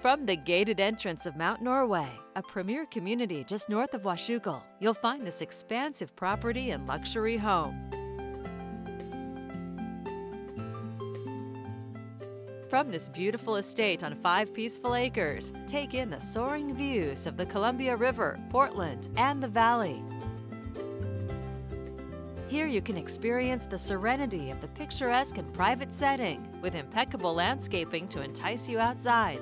From the gated entrance of Mount Norway, a premier community just north of Washougal, you'll find this expansive property and luxury home. From this beautiful estate on five peaceful acres, take in the soaring views of the Columbia River, Portland, and the valley. Here you can experience the serenity of the picturesque and private setting with impeccable landscaping to entice you outside.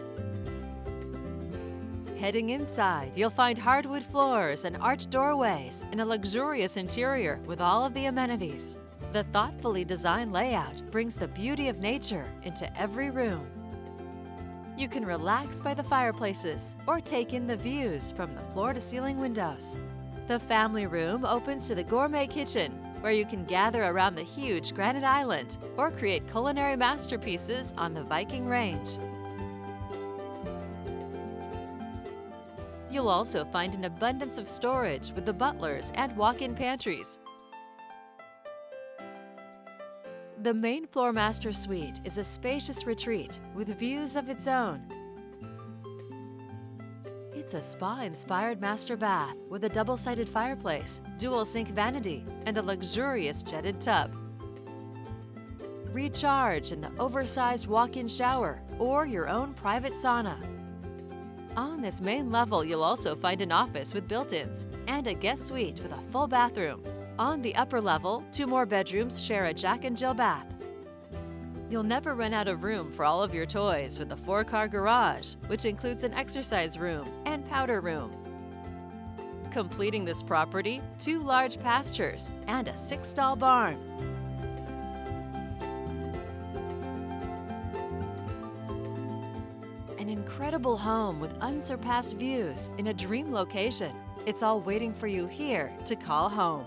Heading inside, you'll find hardwood floors and arched doorways in a luxurious interior with all of the amenities. The thoughtfully designed layout brings the beauty of nature into every room. You can relax by the fireplaces or take in the views from the floor-to-ceiling windows. The family room opens to the gourmet kitchen, where you can gather around the huge granite island or create culinary masterpieces on the Viking Range. You'll also find an abundance of storage with the butlers and walk-in pantries, The main floor master suite is a spacious retreat with views of its own. It's a spa-inspired master bath with a double-sided fireplace, dual sink vanity, and a luxurious jetted tub. Recharge in the oversized walk-in shower or your own private sauna. On this main level, you'll also find an office with built-ins and a guest suite with a full bathroom. On the upper level, two more bedrooms share a Jack and Jill bath. You'll never run out of room for all of your toys with a four-car garage, which includes an exercise room and powder room. Completing this property, two large pastures and a six-stall barn. An incredible home with unsurpassed views in a dream location. It's all waiting for you here to call home.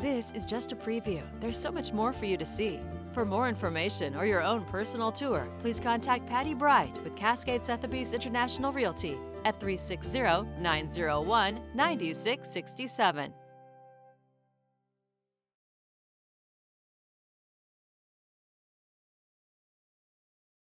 This is just a preview. There's so much more for you to see. For more information or your own personal tour, please contact Patty Bright with Cascade Sotheby's International Realty at 360 901 9667.